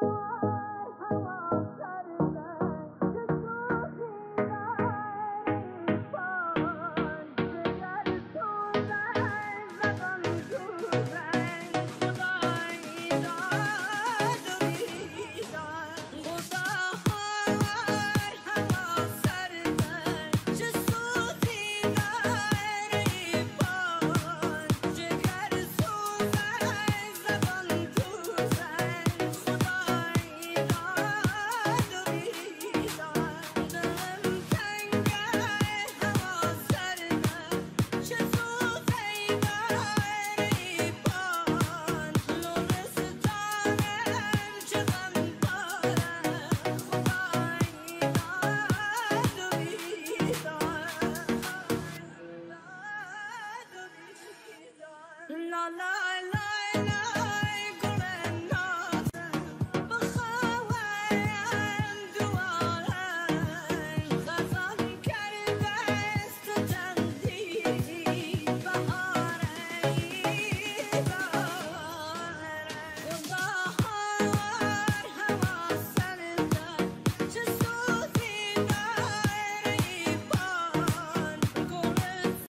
Bye. la